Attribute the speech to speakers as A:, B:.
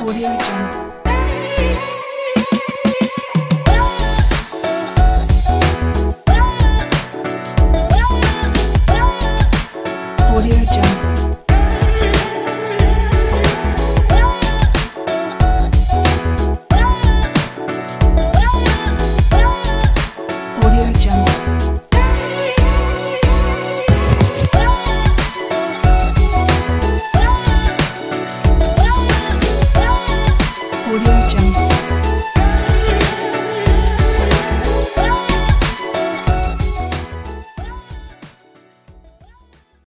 A: Audio Audio Jungle.